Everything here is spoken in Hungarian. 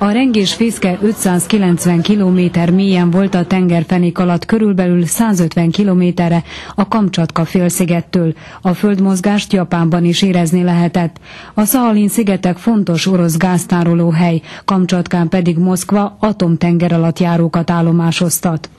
A rengés fészke 590 km mélyen volt a tengerfenék alatt körülbelül 150 kilométerre a Kamcsatka félszigettől. A földmozgást Japánban is érezni lehetett. A Szahalin szigetek fontos orosz gáztároló hely, Kamcsatkán pedig Moszkva atomtenger alatt járókat állomásoztat.